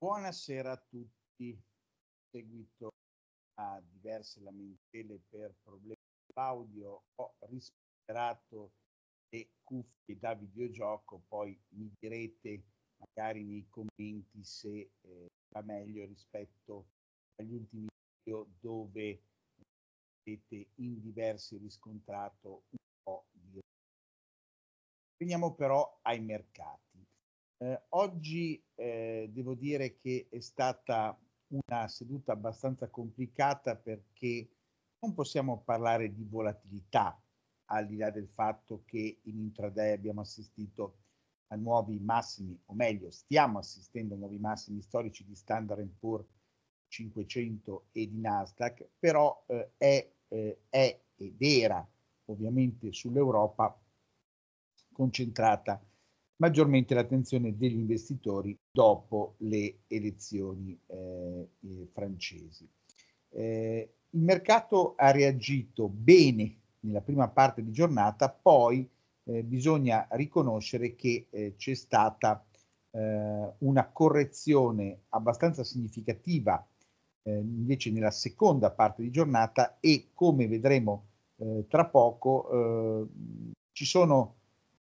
Buonasera a tutti. Seguito a diverse lamentele per problemi audio, ho rispettato le cuffie da videogioco, poi mi direte magari nei commenti se eh, va meglio rispetto agli ultimi video dove avete in diversi riscontrato un po' di... Veniamo però ai mercati. Eh, oggi eh, devo dire che è stata una seduta abbastanza complicata perché non possiamo parlare di volatilità al di là del fatto che in intraday abbiamo assistito a nuovi massimi, o meglio, stiamo assistendo a nuovi massimi storici di Standard Poor's 500 e di Nasdaq, però eh, è, eh, è ed era ovviamente sull'Europa concentrata maggiormente l'attenzione degli investitori dopo le elezioni eh, eh, francesi. Eh, il mercato ha reagito bene nella prima parte di giornata, poi eh, bisogna riconoscere che eh, c'è stata eh, una correzione abbastanza significativa invece nella seconda parte di giornata e come vedremo tra poco ci sono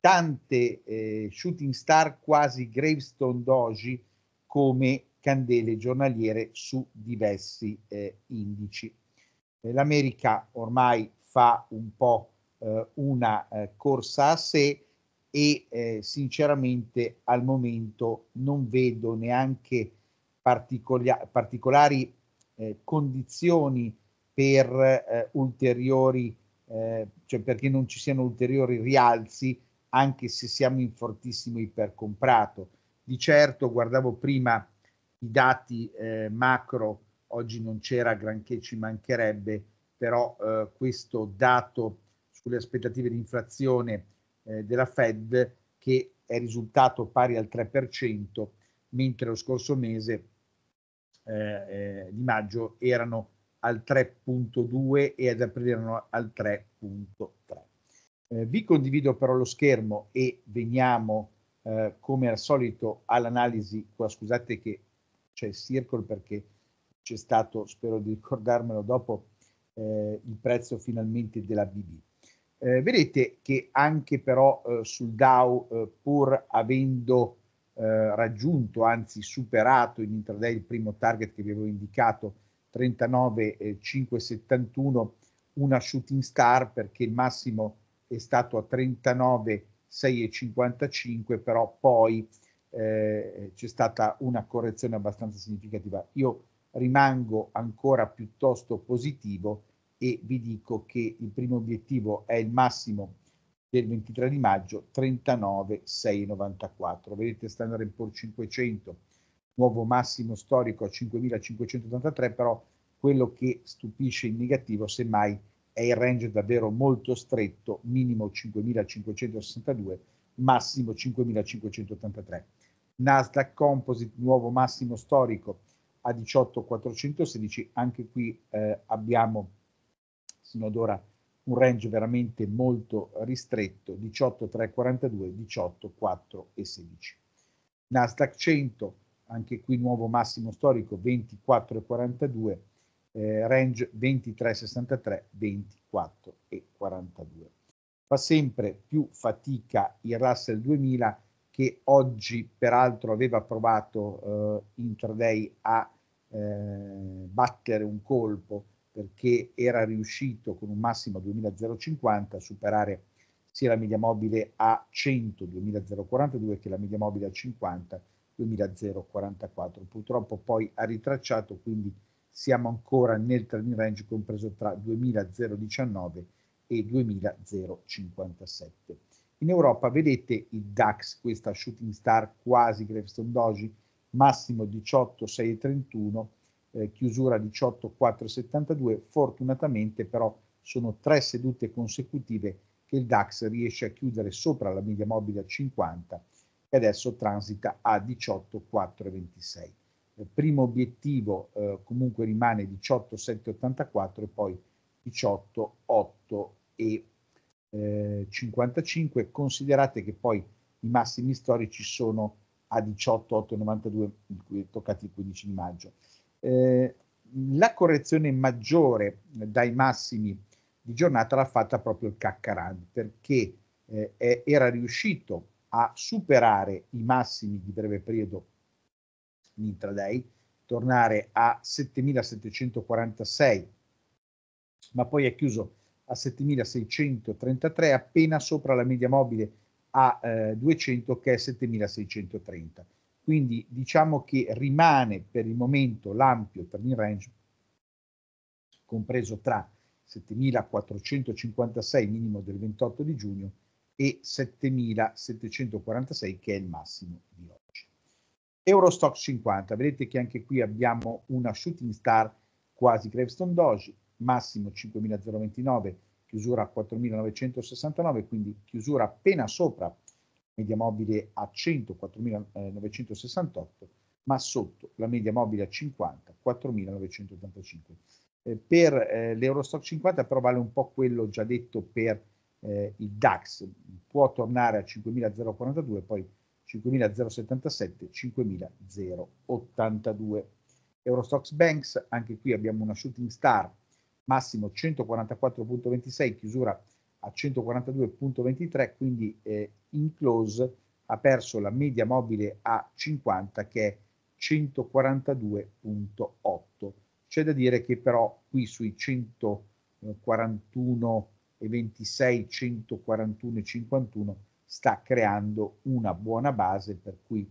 tante eh, shooting star quasi gravestone doji come candele giornaliere su diversi eh, indici. Eh, L'America ormai fa un po' eh, una eh, corsa a sé e sinceramente al momento non vedo neanche particola- particolari condizioni per ulteriori, cioè perché non ci siano ulteriori rialzi anche se siamo in fortissimo ipercomprato. Di certo guardavo prima i dati eh, macro, oggi non c'era granché, ci mancherebbe, però eh, questo dato sulle aspettative di inflazione eh, della Fed che è risultato pari al 3%, mentre lo scorso mese eh, eh, di maggio erano al 3.2 e ad aprile erano al 3.3. Eh, vi condivido però lo schermo e veniamo eh, come al solito all'analisi, qua scusate che c'è il circle perché c'è stato, spero di ricordarmelo dopo, eh, il prezzo finalmente della BB. Eh, vedete che anche però eh, sul Dow, eh, pur avendo raggiunto, anzi superato in intraday il primo target che vi avevo indicato, 39,571, una shooting star perché il massimo è stato a 39,655, però poi eh, c'è stata una correzione abbastanza significativa. Io rimango ancora piuttosto positivo e vi dico che il primo obiettivo è il massimo del 23 di maggio 39,694. Vedete Standard Poor's 500, nuovo massimo storico a 5.583, però quello che stupisce in negativo semmai è il range davvero molto stretto, minimo 5.562, massimo 5.583. Nasdaq Composite, nuovo massimo storico a 18.416, anche qui eh, abbiamo sino ad ora un range veramente molto ristretto, 18.342, 18.416. Nasdaq 100, anche qui nuovo massimo storico 24.42, eh, range 23,63, 24 e 42. Fa sempre più fatica il Russell 2000 che oggi peraltro aveva provato eh, intraday a eh, battere un colpo perché era riuscito con un massimo a 2050 a superare sia la media mobile a 100 2042 che la media mobile a 50 2044. Purtroppo poi ha ritracciato, quindi siamo ancora nel trading range compreso tra 2019 e 2057. In Europa vedete il DAX, questa shooting star quasi Gravestone Doji, massimo 18,631, eh, chiusura 18,472. Fortunatamente però sono tre sedute consecutive che il DAX riesce a chiudere sopra la media mobile a 50 e adesso transita a 18,426 primo obiettivo eh, comunque rimane 18,784 e poi 18,8 e eh, 55. Considerate che poi i massimi storici sono a 18,892 toccati il 15 di maggio. Eh, la correzione maggiore dai massimi di giornata l'ha fatta proprio il Caccaran perché eh, era riuscito a superare i massimi di breve periodo in intraday, tornare a 7746, ma poi è chiuso a 7633, appena sopra la media mobile a eh, 200 che è 7630. Quindi diciamo che rimane per il momento l'ampio trading range compreso tra 7456 minimo del 28 di giugno e 7746 che è il massimo di oggi. Eurostock 50, vedete che anche qui abbiamo una shooting star quasi Gravestone Doji, massimo 5029, chiusura a 4969, quindi chiusura appena sopra media mobile a 100, 4968, ma sotto la media mobile a 50, 4985. Eh, per eh, l'Eurostock 50 però vale un po' quello già detto per eh, il DAX, può tornare a 5042, poi 5077, 5082. Eurostox Banks, anche qui abbiamo una shooting star, massimo 144.26, chiusura a 142.23, quindi eh, in close ha perso la media mobile a 50 che è 142.8. C'è da dire che però qui sui 141 e 26, 141 e 51 sta creando una buona base per cui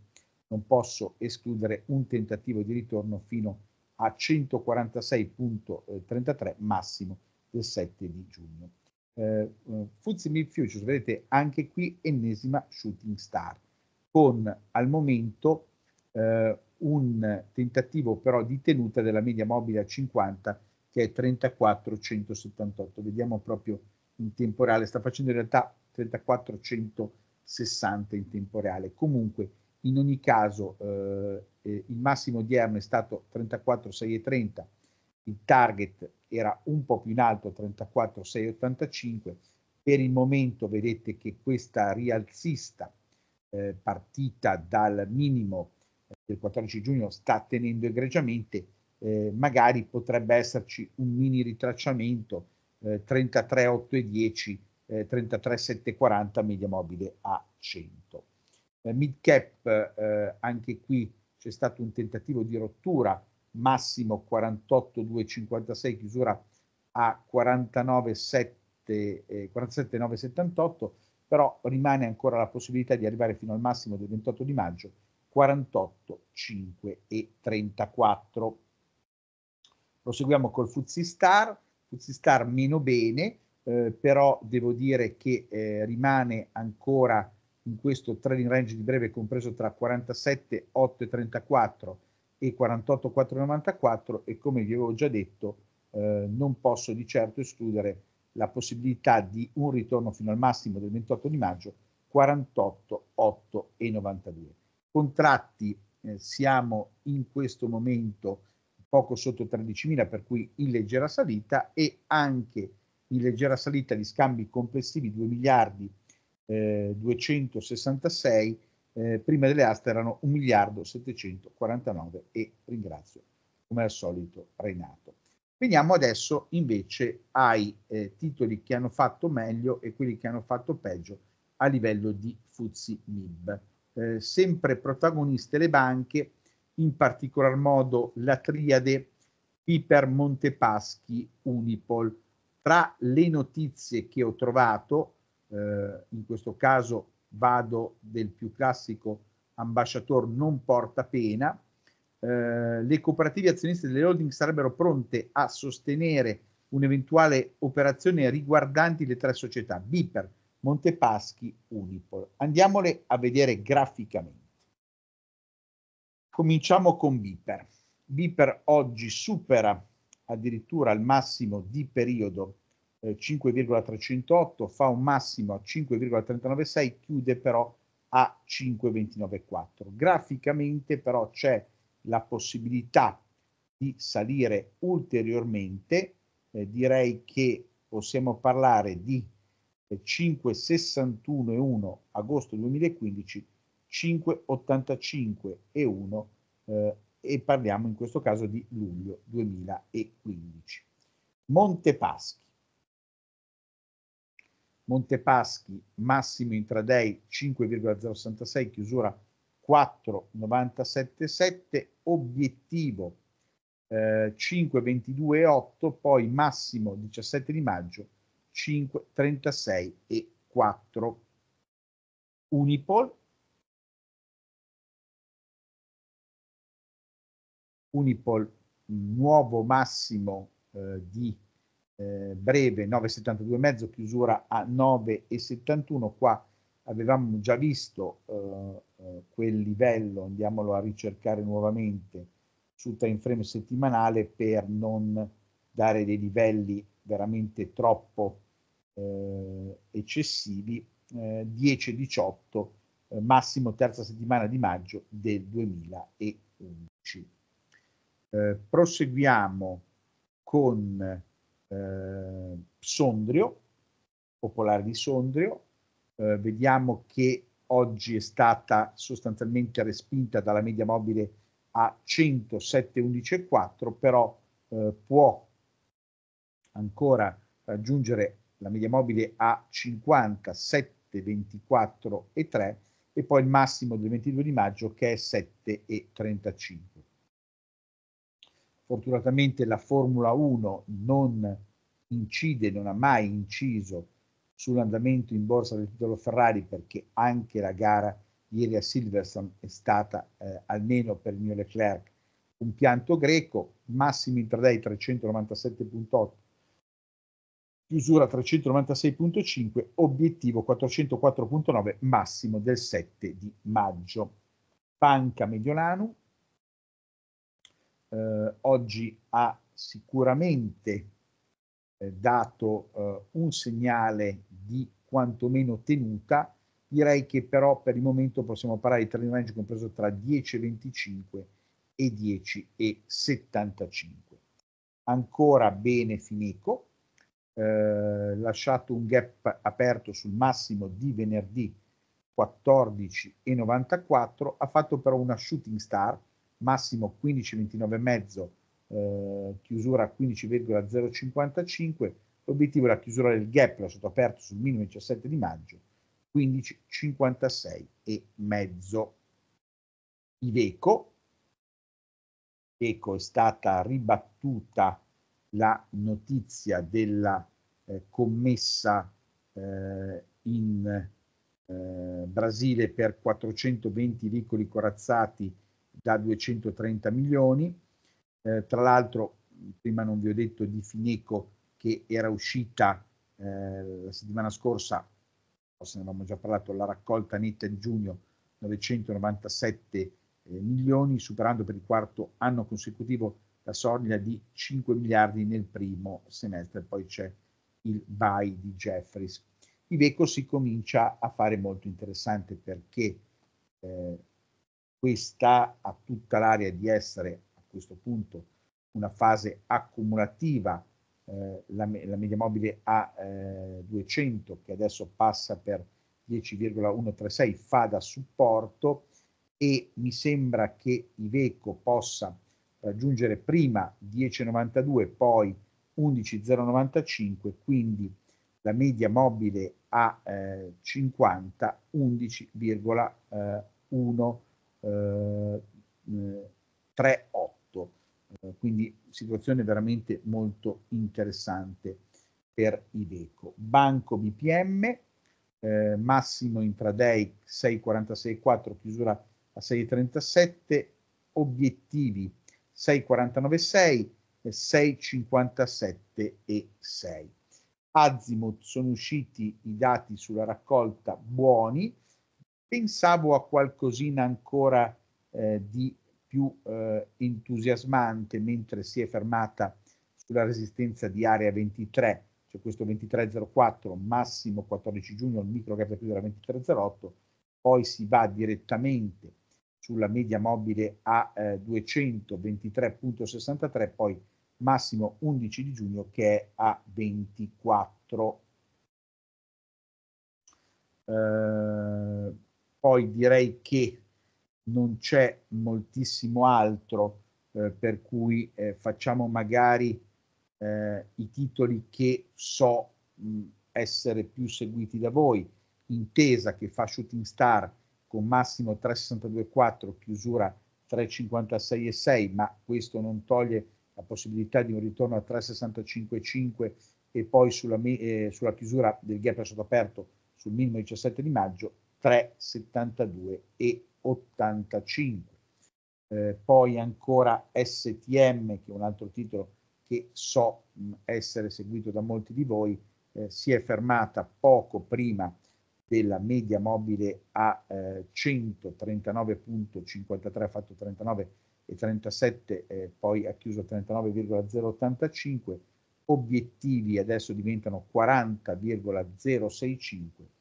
non posso escludere un tentativo di ritorno fino a 146.33 massimo del 7 di giugno. Eh, uh, Fuzzy Mid Futures, vedete anche qui ennesima shooting star con al momento eh, un tentativo però di tenuta della media mobile a 50 che è 34,178. Vediamo proprio in tempo reale, sta facendo in realtà 34,160 in tempo reale. Comunque, in ogni caso, eh, eh, il massimo odierno è stato 34,630, il target era un po' più in alto, 34,685. Per il momento vedete che questa rialzista eh, partita dal minimo del 14 giugno sta tenendo egregiamente, eh, magari potrebbe esserci un mini ritracciamento eh, 33 8 e 10, eh, 33 7 40 media mobile a 100. Eh, mid cap eh, anche qui c'è stato un tentativo di rottura, massimo 48 256, chiusura a 49 7, eh, 47 9 78, però rimane ancora la possibilità di arrivare fino al massimo del 28 di maggio 48, 5 e 34. Proseguiamo col Fuzzy Star, Fuzzy Star meno bene, eh, però devo dire che eh, rimane ancora in questo trading range di breve compreso tra 47, 8 e 34 e 48, 4 94 come vi avevo già detto eh, non posso di certo escludere la possibilità di un ritorno fino al massimo del 28 di maggio 48, 8 e 92 contratti eh, siamo in questo momento poco sotto 13.000 per cui in leggera salita e anche in leggera salita di scambi complessivi 2 miliardi eh, 266 eh, prima delle aste erano 1 miliardo 749 e ringrazio come al solito Renato. Veniamo adesso invece ai eh, titoli che hanno fatto meglio e quelli che hanno fatto peggio a livello di Fuzzi MIB eh, sempre protagoniste le banche, in particolar modo la triade Piper Montepaschi Unipol. Tra le notizie che ho trovato, eh, in questo caso vado del più classico ambasciatore non porta pena, eh, le cooperative azioniste delle holding sarebbero pronte a sostenere un'eventuale operazione riguardanti le tre società, Biper, Montepaschi, Unipol. Andiamole a vedere graficamente. Cominciamo con Biper. Biper oggi supera addirittura il massimo di periodo eh, 5,308, fa un massimo a 5,396, chiude però a 5,294. Graficamente però c'è la possibilità di salire ulteriormente, eh, direi che possiamo parlare di 561 e 1 agosto 2015, 5,85 e 1 eh, e parliamo in questo caso di luglio 2015. Montepaschi. Montepaschi massimo intraday 5,066, chiusura 4,977, obiettivo eh, 5,22,8, poi massimo 17 di maggio 5,36 e 4. Unipol Unipol nuovo massimo eh, di eh, breve 9,72,5, chiusura a 9,71. Qua avevamo già visto eh, eh, quel livello, andiamolo a ricercare nuovamente sul time frame settimanale per non dare dei livelli veramente troppo eh, eccessivi, eh, 10-18, eh, massimo terza settimana di maggio del 2011. Eh, proseguiamo con eh, Sondrio, Popolare di Sondrio, eh, vediamo che oggi è stata sostanzialmente respinta dalla media mobile a 107,11,4, però eh, può ancora raggiungere la media mobile a 57,24,3 e poi il massimo del 22 di maggio che è 7,35. Fortunatamente la Formula 1 non incide, non ha mai inciso sull'andamento in borsa del titolo Ferrari perché anche la gara ieri a Silverstone è stata eh, almeno per il mio Leclerc un pianto greco, massimo intraday 397.8, chiusura 396.5, obiettivo 404.9, massimo del 7 di maggio. Banca Mediolanu eh, oggi ha sicuramente eh, dato eh, un segnale di quantomeno tenuta, direi che però per il momento possiamo parlare di trend range compreso tra 10,25 e 10,75. Ancora bene Fineco, eh, lasciato un gap aperto sul massimo di venerdì 14,94, ha fatto però una shooting star, massimo 15,29,5 eh, chiusura a 15,055, l'obiettivo è la chiusura del gap lasciato aperto sul minimo 17 di maggio, 15,56 e mezzo. Iveco, Eco è stata ribattuta la notizia della eh, commessa eh, in eh, Brasile per 420 veicoli corazzati da 230 milioni, eh, tra l'altro, prima non vi ho detto di Fineco che era uscita eh, la settimana scorsa, forse ne avevamo già parlato, la raccolta netta di giugno 997 eh, milioni, superando per il quarto anno consecutivo la soglia di 5 miliardi nel primo semestre. Poi c'è il buy di Jeffries. Iveco si comincia a fare molto interessante perché eh, questa ha tutta l'area di essere questo punto una fase accumulativa, eh, la, la, media mobile a eh, 200 che adesso passa per 10,136 fa da supporto e mi sembra che Iveco possa raggiungere prima 10,92 poi 11,095 quindi la media mobile a eh, 50 11,1 eh, 38 eh, quindi situazione veramente molto interessante per Iveco. Banco BPM, eh, massimo intraday 6,46,4, chiusura a 6,37, obiettivi 6,49,6, 6,57 e 6. Azimut sono usciti i dati sulla raccolta buoni, pensavo a qualcosina ancora eh, di più eh, entusiasmante mentre si è fermata sulla resistenza di area 23, cioè questo 2304 massimo 14 giugno, il micro che più della 2308, poi si va direttamente sulla media mobile a eh, 223.63, poi massimo 11 di giugno che è a 24. Eh, poi direi che non c'è moltissimo altro eh, per cui eh, facciamo magari eh, i titoli che so mh, essere più seguiti da voi. Intesa che fa Shooting Star con massimo 362,4, chiusura 356,6, ma questo non toglie la possibilità di un ritorno a 365,5 e poi sulla, eh, sulla chiusura del gap sotto aperto sul minimo 17 di maggio 372 e 85. Eh, poi ancora STM, che è un altro titolo che so mh, essere seguito da molti di voi, eh, si è fermata poco prima della media mobile a eh, 139.53, ha fatto 39 e 37, eh, poi ha chiuso 39,085, obiettivi adesso diventano 40,065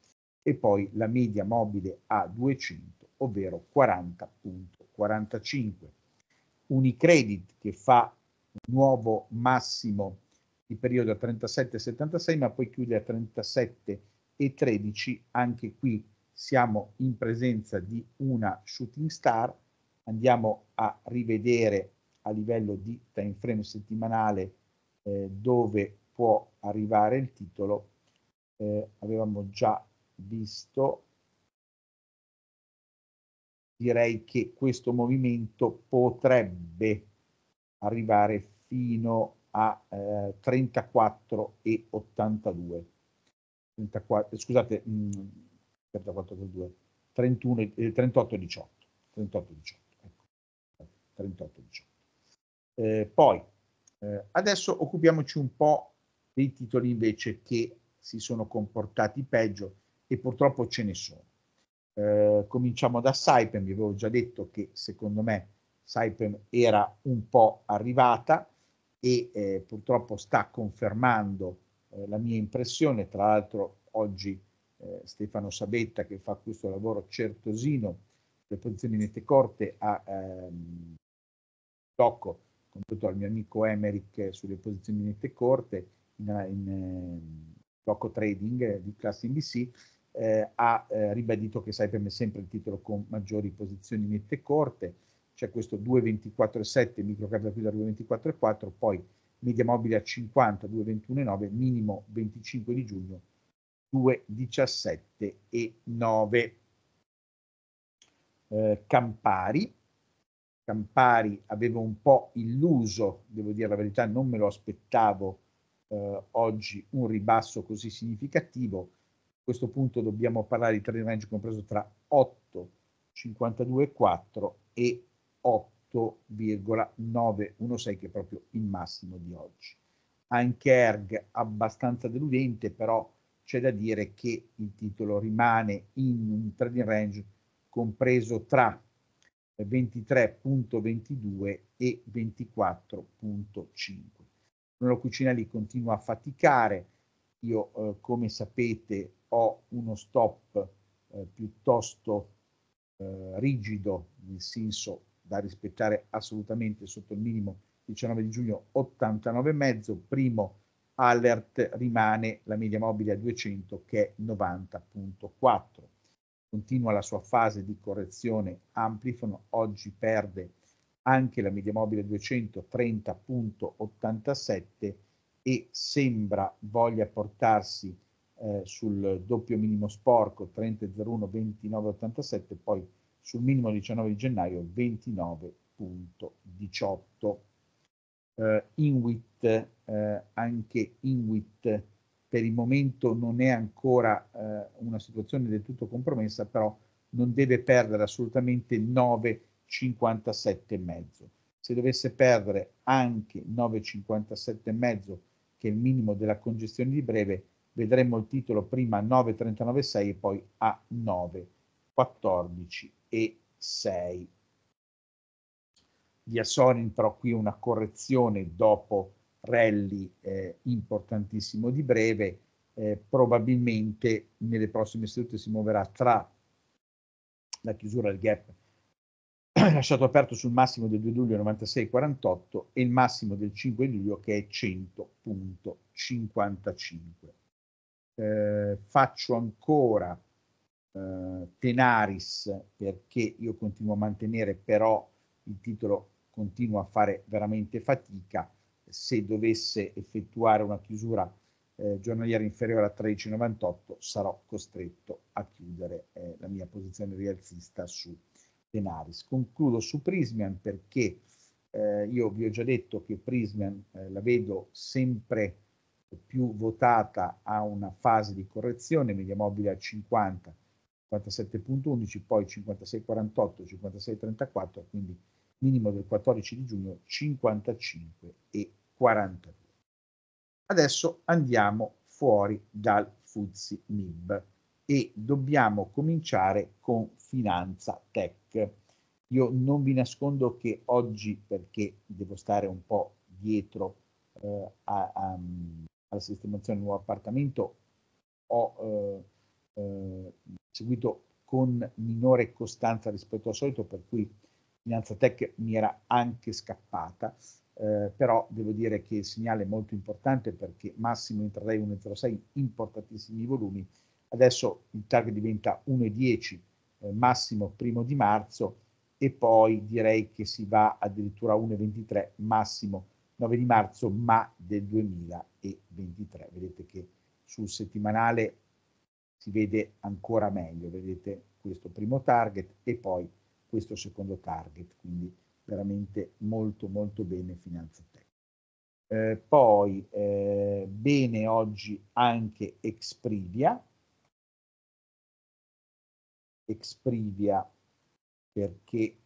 e poi la media mobile a 200, ovvero 40.45. Unicredit che fa un nuovo massimo di periodo a 37,76 ma poi chiude a 37,13, anche qui siamo in presenza di una shooting star, andiamo a rivedere a livello di time frame settimanale eh, dove può arrivare il titolo, eh, avevamo già visto, direi che questo movimento potrebbe arrivare fino a eh, 34 e 82. 34, scusate, mh, 34 2, 31, eh, 38 18. 38 18. Ecco. 38 18. Eh, poi, eh, adesso occupiamoci un po' dei titoli invece che si sono comportati peggio e purtroppo ce ne sono. Eh, cominciamo da Saipem, vi avevo già detto che secondo me Saipem era un po' arrivata e eh, purtroppo sta confermando eh, la mia impressione, tra l'altro oggi eh, Stefano Sabetta che fa questo lavoro certosino, le posizioni nette corte a ehm, tocco, condotto al mio amico Emerick sulle posizioni nette corte in, in eh, Tocco Trading di classe NBC, eh, ha eh, ribadito che Saipem è sempre il titolo con maggiori posizioni nette corte, c'è questo 2,24,7, microcap da qui da 2,24,4, poi media mobile a 50, 2,21,9, minimo 25 di giugno, 2,17,9. Eh, Campari, Campari avevo un po' illuso, devo dire la verità, non me lo aspettavo eh, oggi un ribasso così significativo, questo punto dobbiamo parlare di trading range compreso tra 8, 52,4 e 8,916 che è proprio il massimo di oggi. Anche ERG abbastanza deludente, però c'è da dire che il titolo rimane in un trading range compreso tra 23.22 e 24.5. Bruno Cucinelli continua a faticare, io eh, come sapete ho uno stop eh, piuttosto eh, rigido, nel senso da rispettare assolutamente sotto il minimo 19 di giugno 89,5, primo alert rimane la media mobile a 200 che è 90.4. Continua la sua fase di correzione Amplifon, oggi perde anche la media mobile 200 30.87 e sembra voglia portarsi eh, sul doppio minimo sporco 30.01 29.87 poi sul minimo 19 di gennaio 29.18 eh, Inwit eh, anche Inwit per il momento non è ancora eh, una situazione del tutto compromessa però non deve perdere assolutamente 9,57,5 se dovesse perdere anche 9,57,5 che è il minimo della congestione di breve vedremo il titolo prima a 9,39,6 e poi a 9,14 e 6. Di Assorin però qui una correzione dopo rally eh, importantissimo di breve, eh, probabilmente nelle prossime sedute si muoverà tra la chiusura del gap lasciato aperto sul massimo del 2 luglio 96,48 e il massimo del 5 luglio che è 100,55 eh, faccio ancora eh, Tenaris perché io continuo a mantenere però il titolo continua a fare veramente fatica se dovesse effettuare una chiusura eh, giornaliera inferiore a 13,98 sarò costretto a chiudere eh, la mia posizione rialzista su Tenaris. Concludo su Prismian perché eh, io vi ho già detto che Prismian eh, la vedo sempre più votata a una fase di correzione, media mobile a 50, 57.11, poi 56.48, 56.34, quindi minimo del 14 di giugno 55 e 42. Adesso andiamo fuori dal Fuzzi MIB e dobbiamo cominciare con finanza tech. Io non vi nascondo che oggi, perché devo stare un po' dietro eh, a, alla sistemazione del nuovo appartamento, ho eh, eh, seguito con minore costanza rispetto al solito, per cui Finanza Tech mi era anche scappata, eh, però devo dire che il segnale è molto importante perché massimo intraday 1,06, importantissimi volumi, adesso il target diventa 1,10, eh, massimo primo di marzo e poi direi che si va addirittura a 1,23, massimo 9 di marzo, ma del 2023. Vedete che sul settimanale si vede ancora meglio, vedete questo primo target e poi questo secondo target, quindi veramente molto molto bene Finanza Tech. Eh, poi eh, bene oggi anche Exprivia, Exprivia perché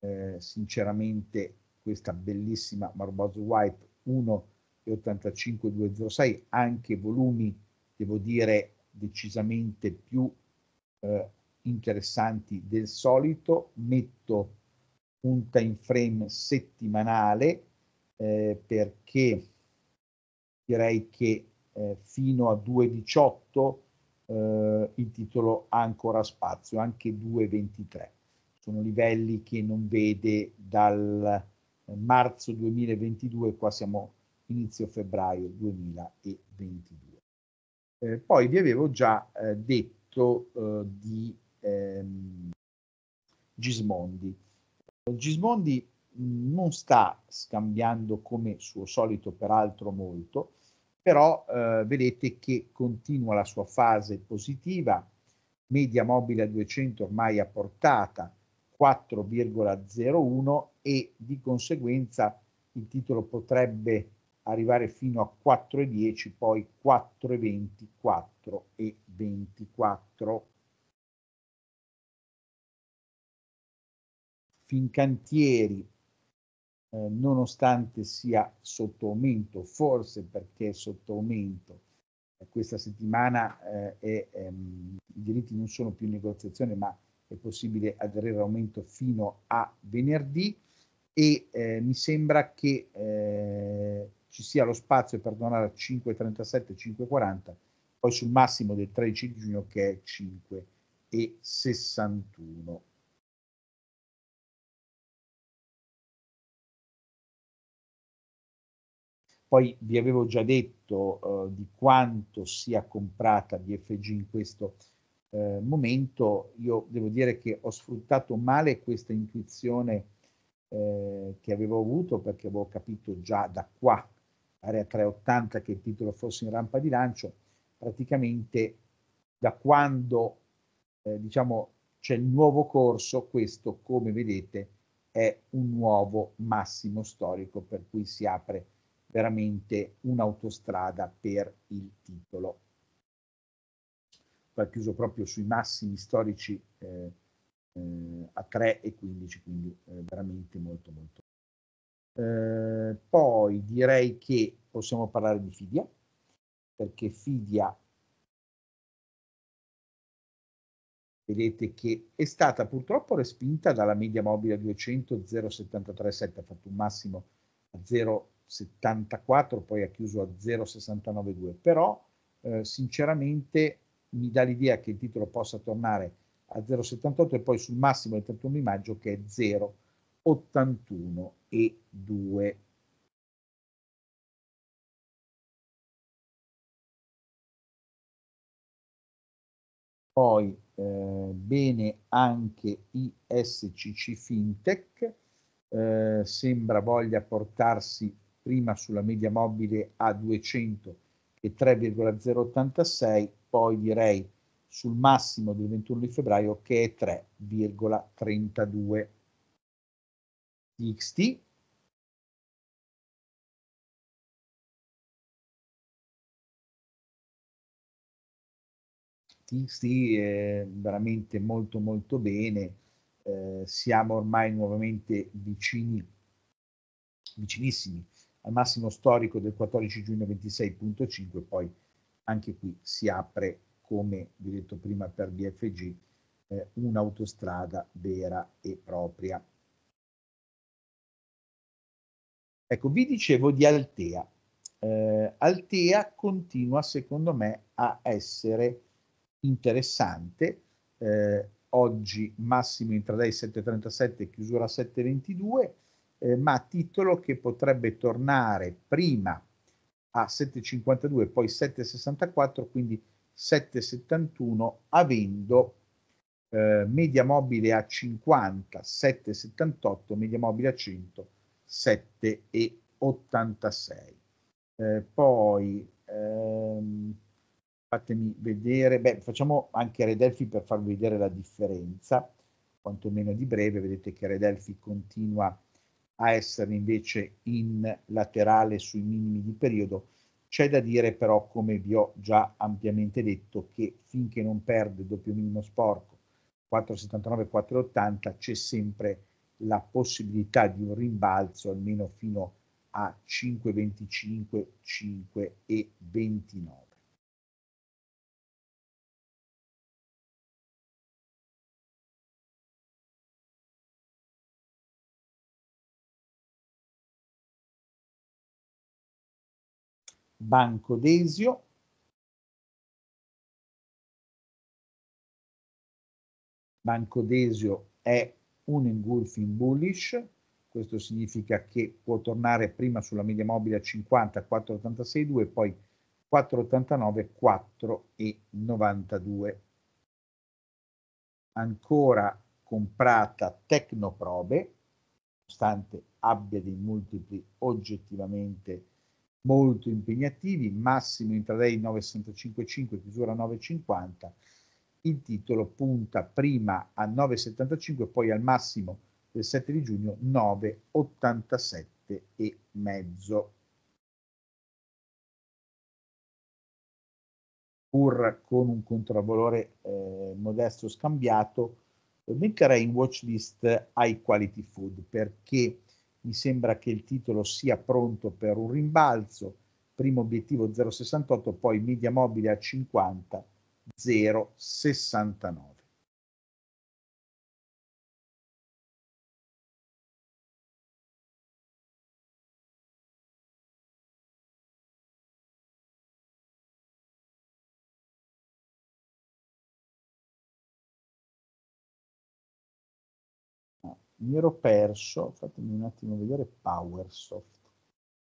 eh, sinceramente questa bellissima Marboso White 1,85-206, anche volumi, devo dire, decisamente più eh, interessanti del solito. Metto un time frame settimanale eh, perché direi che eh, fino a 2,18 eh, il titolo ha ancora spazio, anche 2,23. Sono livelli che non vede dal marzo 2022, qua siamo inizio febbraio 2022. Eh, poi vi avevo già eh, detto eh, di ehm, Gismondi. Gismondi non sta scambiando come suo solito peraltro molto, però eh, vedete che continua la sua fase positiva, media mobile a 200 ormai a portata 4,01 e di conseguenza il titolo potrebbe arrivare fino a 4,10, poi 4,24 e 24. Fincantieri, eh, nonostante sia sotto aumento, forse perché è sotto aumento, eh, questa settimana eh, è, ehm, i diritti non sono più in negoziazione, ma è possibile aderire all'aumento fino a venerdì e eh, mi sembra che eh, ci sia lo spazio per donare a 5,37, 5,40, poi sul massimo del 13 giugno che è 5,61. Poi vi avevo già detto eh, di quanto sia comprata BFG in questo eh, momento. Io devo dire che ho sfruttato male questa intuizione eh, che avevo avuto perché avevo capito già da qua, area 380, che il titolo fosse in rampa di lancio. Praticamente da quando eh, diciamo c'è il nuovo corso, questo come vedete è un nuovo massimo storico per cui si apre veramente un'autostrada per il titolo. Va chiuso proprio sui massimi storici eh, eh, a 3 e 15, quindi eh, veramente molto molto. Eh, poi direi che possiamo parlare di Fidia, perché Fidia vedete che è stata purtroppo respinta dalla media mobile 200 0,737, ha fatto un massimo a 0 74, poi ha chiuso a 0,692, però eh, sinceramente mi dà l'idea che il titolo possa tornare a 0,78 e poi sul massimo del 31 di maggio che è 0,81 e 2. Poi eh, bene anche ISCC Fintech, eh, sembra voglia portarsi prima sulla media mobile a 200 e 3,086, poi direi sul massimo del 21 di febbraio che è 3,32. TXT TXT è veramente molto molto bene, eh, siamo ormai nuovamente vicini, vicinissimi al massimo storico del 14 giugno 26.5, poi anche qui si apre, come vi ho detto prima per BFG, eh, un'autostrada vera e propria. Ecco, vi dicevo di Altea. Eh, Altea continua, secondo me, a essere interessante. Eh, oggi massimo intraday 7,37, chiusura 7,22 eh, ma titolo che potrebbe tornare prima a 7,52 poi 7,64 quindi 7,71 avendo eh, media mobile a 50 7,78 media mobile a 100 7,86 eh, poi ehm, fatemi vedere beh facciamo anche Redelfi per farvi vedere la differenza quantomeno di breve vedete che Redelfi continua a essere invece in laterale sui minimi di periodo. C'è da dire però, come vi ho già ampiamente detto, che finché non perde doppio minimo sporco 4,79-4,80 c'è sempre la possibilità di un rimbalzo almeno fino a 5,25, 5 e 29. Banco Desio, Banco Desio è un engulfing bullish, questo significa che può tornare prima sulla media mobile a 50, 4,86,2, poi 4,89, 4,92. Ancora comprata Tecnoprobe, nonostante abbia dei multipli oggettivamente molto impegnativi, massimo intraday 9,65, chiusura 9,50. Il titolo punta prima a 9,75 poi al massimo del 7 di giugno 9,87 e mezzo. Pur con un controvalore eh, modesto scambiato, metterei in watch list high quality food perché mi sembra che il titolo sia pronto per un rimbalzo, primo obiettivo 0,68, poi media mobile a 50, 0,69. Mi ero perso, fatemi un attimo vedere, PowerSoft.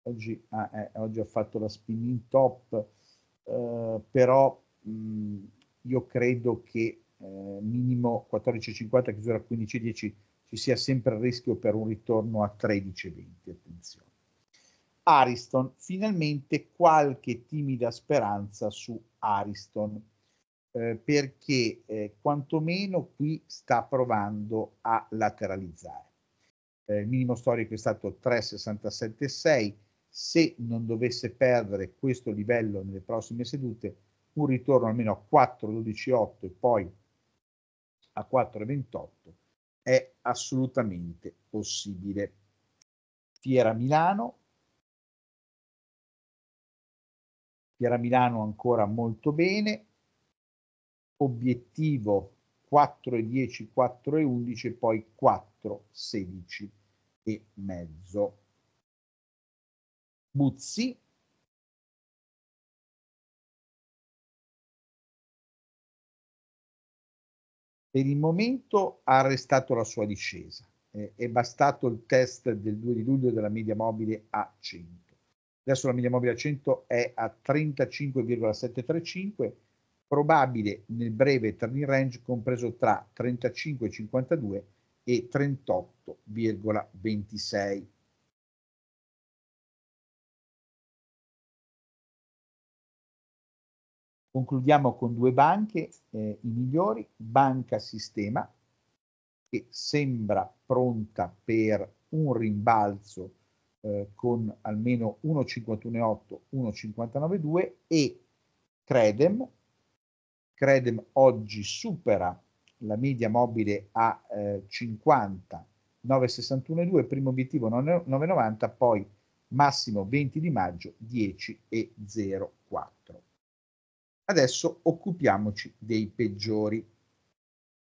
Oggi, ah, eh, oggi ho fatto la spinning top, eh, però mh, io credo che eh, minimo 14,50, chiusura 15,10 ci sia sempre il rischio per un ritorno a 13,20, attenzione. Ariston, finalmente qualche timida speranza su Ariston eh, perché eh, quantomeno qui sta provando a lateralizzare. Eh, il minimo storico è stato 3,67,6. Se non dovesse perdere questo livello nelle prossime sedute, un ritorno almeno a 4,12,8 e poi a 4,28 è assolutamente possibile. Fiera Milano. Fiera Milano ancora molto bene, obiettivo 4 e 10, 4 e 11 e poi 4, 16 e mezzo. Buzzi per il momento ha arrestato la sua discesa. Eh, è bastato il test del 2 di luglio della media mobile a 100. Adesso la media mobile a 100 è a 35,735 probabile nel breve trading range compreso tra 35,52 e 38,26. Concludiamo con due banche, eh, i migliori, Banca Sistema, che sembra pronta per un rimbalzo eh, con almeno 1,51,8, 1,59,2 e Credem. Credem oggi supera la media mobile a eh, 50, 9,61,2, primo obiettivo 9,90, poi massimo 20 di maggio 10,04. Adesso occupiamoci dei peggiori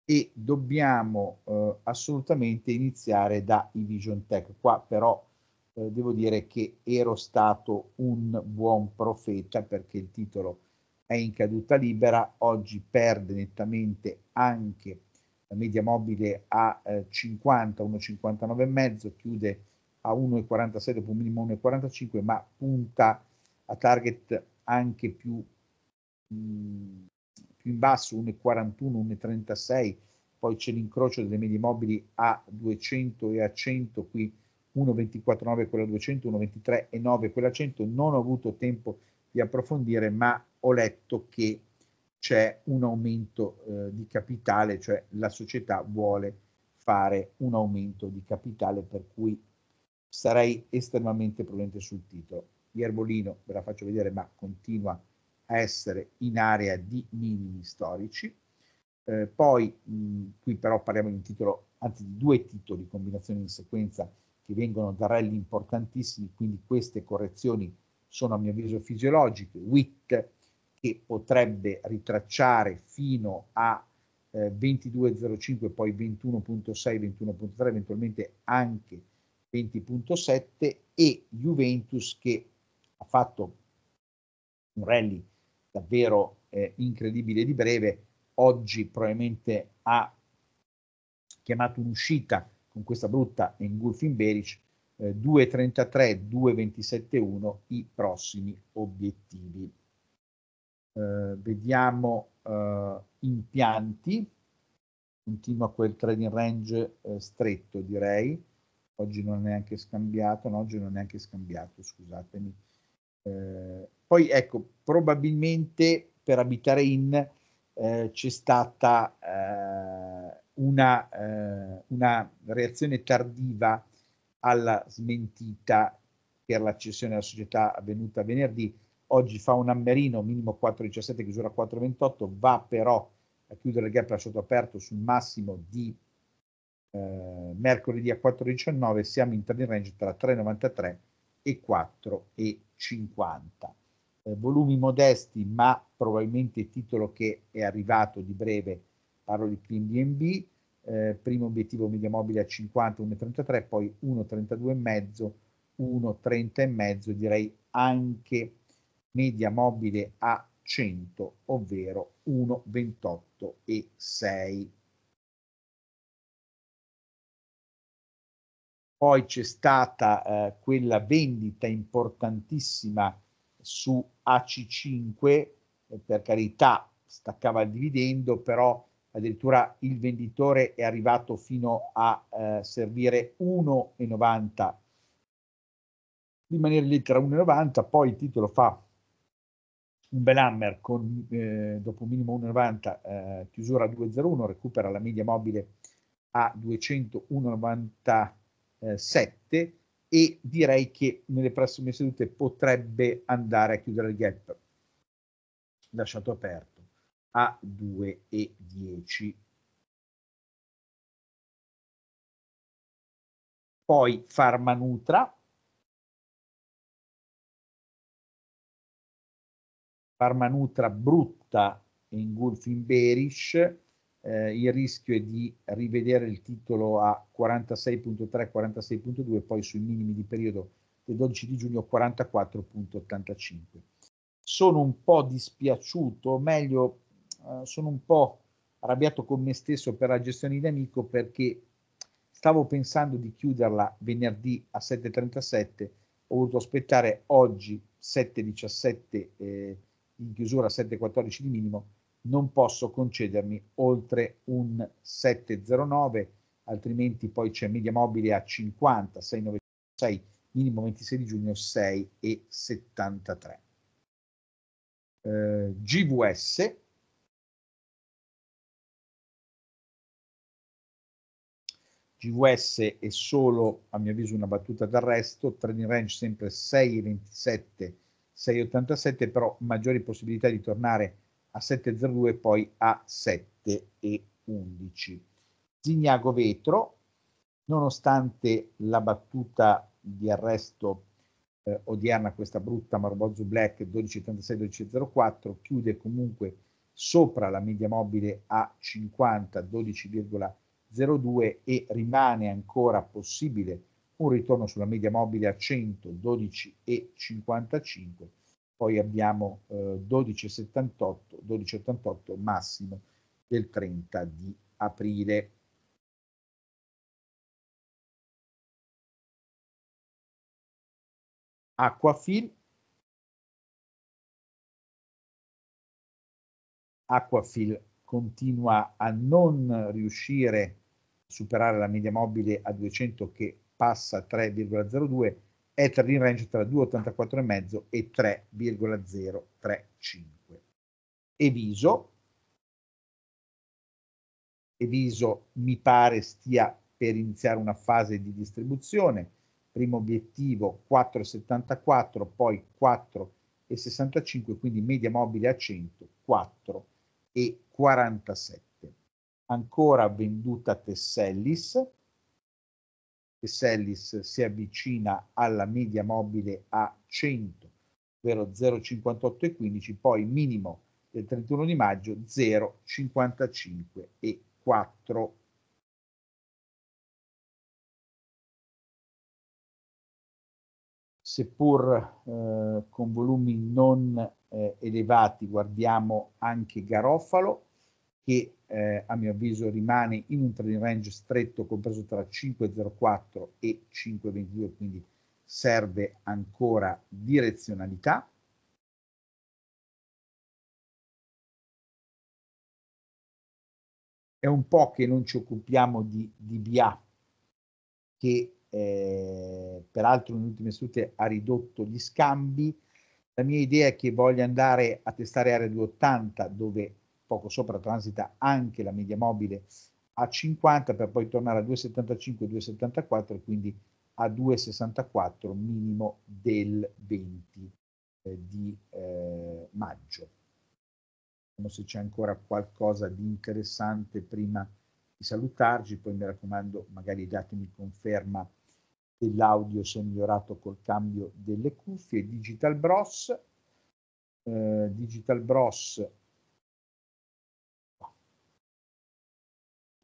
e dobbiamo eh, assolutamente iniziare da Vision Tech. Qua però eh, devo dire che ero stato un buon profeta perché il titolo è in caduta libera, oggi perde nettamente anche la media mobile a eh, 50, 1,59,5, chiude a 1,47 dopo un minimo 1,45, ma punta a target anche più più in basso 1,41, 1,36, poi c'è l'incrocio delle medie mobili a 200 e a 100, qui 1,24,9 quella 200, 1,23 e 9 quella 100. Non ho avuto tempo di approfondire, ma ho letto che c'è un aumento eh, di capitale, cioè la società vuole fare un aumento di capitale, per cui sarei estremamente prudente sul titolo. Ierbolino, ve la faccio vedere, ma continua a essere in area di minimi storici. Eh, poi mh, qui però parliamo di un titolo, anzi di due titoli, combinazioni in sequenza che vengono da rally importantissimi, quindi queste correzioni sono a mio avviso fisiologiche. WIT che potrebbe ritracciare fino a eh, 22,05, poi 21,6, 21,3, eventualmente anche 20,7 e Juventus che ha fatto un rally davvero eh, incredibile di breve, oggi probabilmente ha chiamato un'uscita con questa brutta engulfing bearish, eh, 2.33, 2.27.1 i prossimi obiettivi. Eh, vediamo eh, impianti, continua quel trading range eh, stretto direi, oggi non è neanche scambiato, no, oggi non è neanche scambiato, scusatemi. Eh, poi ecco, probabilmente per abitare in eh, c'è stata una, una, reazione tardiva alla smentita per la cessione della società avvenuta venerdì. Oggi fa un ammerino minimo 4,17, chiusura 4,28, va però a chiudere il gap lasciato aperto sul massimo di eh, mercoledì a 4,19, siamo in trading range tra 3,93 e 4,50 eh, volumi modesti, ma probabilmente titolo che è arrivato di breve, parlo di Clean DNB, eh, primo obiettivo media mobile a 50, 1,33, poi 1,32,5, 1,30,5, direi anche media mobile a 100, ovvero 1,28,6. Poi c'è stata eh, quella vendita importantissima su AC5, eh, per carità, staccava il dividendo, però addirittura il venditore è arrivato fino a eh, servire 1,90 rimanere lì tra 1,90, poi il titolo fa un bel hammer con eh, dopo minimo 1,90 eh, chiusura 2,01, recupera la media mobile a 201,97 e direi che nelle prossime sedute potrebbe andare a chiudere il gap. Lasciato aperto a 2 e 10. Poi Farmanutra. Farmanutra brutta engulfing bearish eh, il rischio è di rivedere il titolo a 46.3, 46.2, poi sui minimi di periodo del 12 di giugno 44.85. Sono un po' dispiaciuto, meglio, eh, sono un po' arrabbiato con me stesso per la gestione di amico perché stavo pensando di chiuderla venerdì a 7.37, ho voluto aspettare oggi 7.17 eh, in chiusura 7.14 di minimo non posso concedermi oltre un 709, altrimenti poi c'è media mobile a 50, 696, minimo 26 di giugno 6 e 73. Eh, GVS GVS è solo, a mio avviso, una battuta d'arresto, trading range sempre 6,27, 6,87, però maggiori possibilità di tornare a 7,02 poi a 7,11. Zignago Vetro, nonostante la battuta di arresto eh, odierna, questa brutta Marbozzo Black 12,86-12,04, chiude comunque sopra la media mobile a 50, 12,02 e rimane ancora possibile un ritorno sulla media mobile a 100, 12,55 poi abbiamo eh, 12,78, 12,88 massimo del 30 di aprile. Aquafil. Aquafil continua a non riuscire a superare la media mobile a 200 che passa a 3,02 è in range tra 2,84,5 e 3,035. Eviso, Eviso mi pare stia per iniziare una fase di distribuzione, primo obiettivo 4,74, poi 4,65, quindi media mobile a 100, 4,47. Ancora venduta Tessellis, Sellis si avvicina alla media mobile a 100, ovvero 0,58 e 15, poi minimo del 31 di maggio 0,55 e 4. Seppur eh, con volumi non eh, elevati, guardiamo anche Garofalo, che eh, a mio avviso rimane in un trading range stretto compreso tra 5,04 e 5,22, quindi serve ancora direzionalità. È un po' che non ci occupiamo di DBA, che eh, peraltro nelle ultime sedute ha ridotto gli scambi. La mia idea è che voglia andare a testare area 280 dove poco sopra transita anche la media mobile a 50 per poi tornare a 2,75, 2,74 quindi a 2,64 minimo del 20 eh, di eh, maggio. Vediamo se c'è ancora qualcosa di interessante prima di salutarci, poi mi raccomando magari datemi conferma dell'audio se è migliorato col cambio delle cuffie. Digital Bros, eh, Digital Bros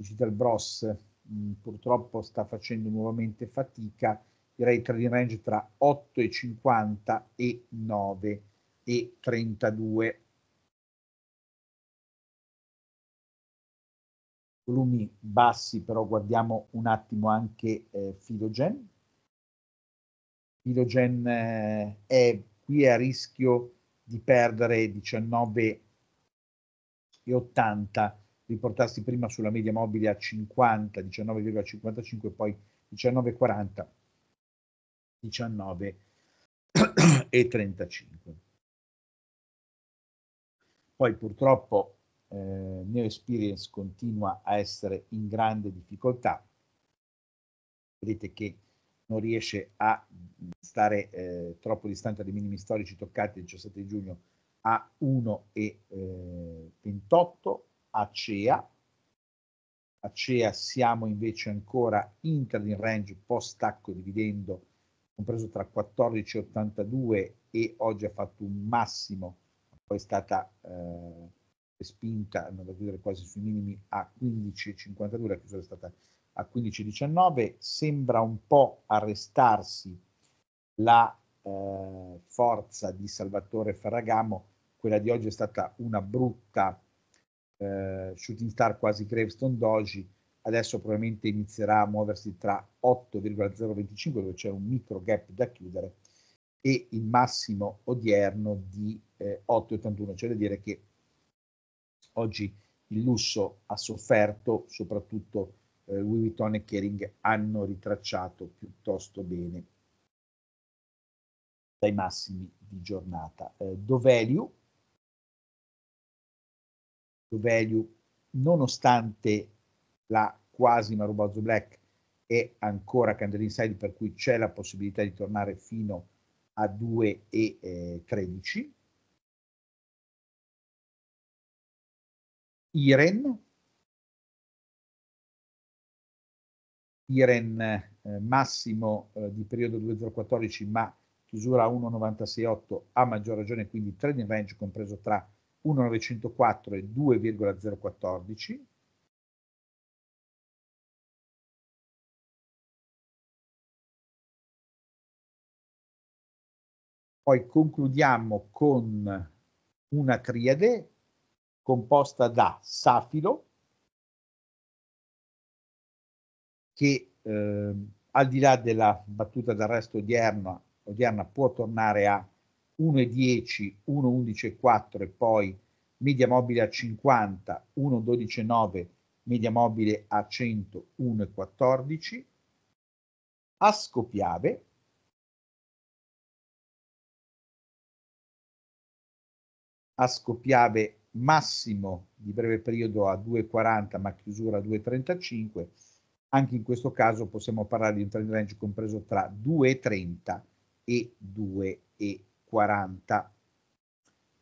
Digital Bros mh, mm, purtroppo sta facendo nuovamente fatica, direi tra in range tra 8,50 e 9 e 32. Volumi bassi, però guardiamo un attimo anche eh, Filogen. Filogen eh, è qui a rischio di perdere 19,80 riportarsi prima sulla media mobile a 50, 19,55, poi 19,40, 19 e 35. Poi purtroppo eh, Neo Experience continua a essere in grande difficoltà. Vedete che non riesce a stare eh, troppo distante dai minimi storici toccati il 17 giugno a 1,28, eh, Acea. Acea siamo invece ancora in trading range post stacco dividendo compreso tra 14,82 e oggi ha fatto un massimo, poi è stata eh, spinta, andando a chiudere quasi sui minimi a 15,52, la chiusura è stata a 15,19, sembra un po' arrestarsi la eh, forza di Salvatore Ferragamo, quella di oggi è stata una brutta eh, Shooting Star quasi Gravestone Doji, adesso probabilmente inizierà a muoversi tra 8,025 dove c'è un micro gap da chiudere e il massimo odierno di eh, 8,81, cioè da dire che Oggi il lusso ha sofferto, soprattutto eh, Louis Vuitton e Kering hanno ritracciato piuttosto bene dai massimi di giornata. Eh, Dovelio, Dovelio, nonostante la quasi Marubozzo Black è ancora candle inside per cui c'è la possibilità di tornare fino a 2,13. Eh, Iren, Iren eh, massimo eh, di periodo 2014 ma chiusura a 1,968 a maggior ragione quindi trading range compreso tra 1,904 e 2,014 poi concludiamo con una triade composta da Safilo che eh, al di là della battuta d'arresto odierna, odierna può tornare a 1,10, 1,11,4 e poi media mobile a 50, 1,12,9, media mobile a 100, 1,14. A Scopiave a Scoppiave massimo di breve periodo a 2,40 ma chiusura a 2,35. Anche in questo caso possiamo parlare di un trend range compreso tra 2,30 e 2,40.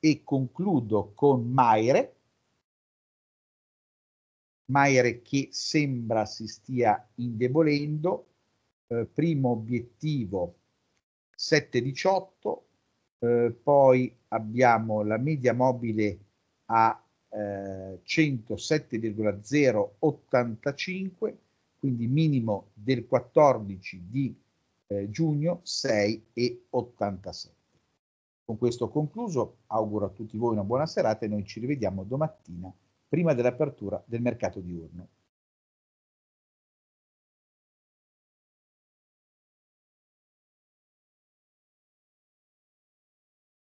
E concludo con Maire. Maire che sembra si stia indebolendo. Eh, primo obiettivo 7,18 eh, poi abbiamo la media mobile a eh, 107,085, quindi minimo del 14 di eh, giugno 6,87. Con questo concluso, auguro a tutti voi una buona serata e noi ci rivediamo domattina prima dell'apertura del mercato diurno.